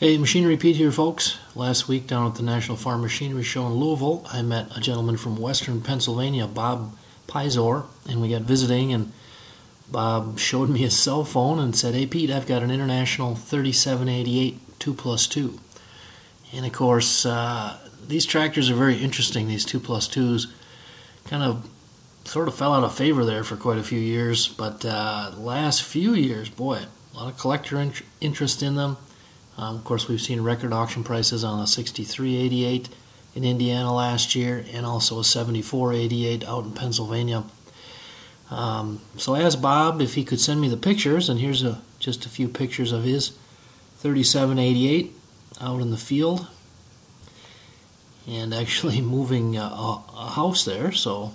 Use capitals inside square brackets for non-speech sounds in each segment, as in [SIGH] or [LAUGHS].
Hey, Machinery Pete here, folks. Last week down at the National Farm Machinery Show in Louisville, I met a gentleman from Western Pennsylvania, Bob Pizor, and we got visiting. And Bob showed me his cell phone and said, "Hey, Pete, I've got an International 3788 2 plus 2." And of course, uh, these tractors are very interesting. These 2 plus 2s kind of sort of fell out of favor there for quite a few years, but uh, last few years, boy, a lot of collector int- interest in them. Um, of course, we've seen record auction prices on a 6388 in Indiana last year and also a 7488 out in Pennsylvania. Um, so I asked Bob if he could send me the pictures, and here's a, just a few pictures of his 3788 out in the field and actually [LAUGHS] moving a, a house there. So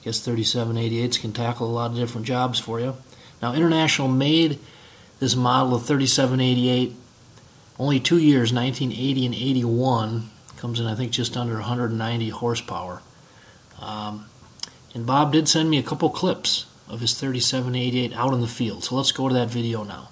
I guess 3788s can tackle a lot of different jobs for you. Now, International made this model of 3788 only two years, 1980 and 81. Comes in, I think, just under 190 horsepower. Um, and Bob did send me a couple clips of his 3788 out in the field. So let's go to that video now.